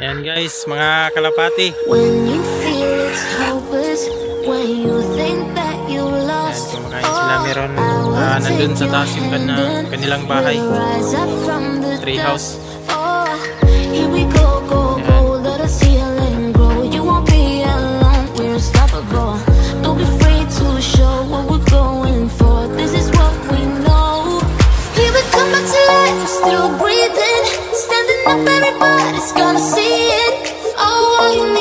Ayan guys, mga kalapati. When you feel it's hopeless, when you think that you lost, Ayan, kumakain sila. Meron uh, nandun sa taas yung kan kanilang bahay. Tree house. Still breathing, standing up, everybody's gonna see.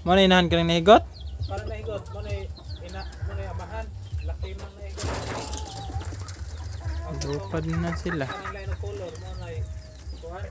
Mo na inahan ka ng nahigot? Parang nahigot, mo na ina, mo na amahan, laki man nahigot. Upad na sila. Ang line of color mo na kuhan.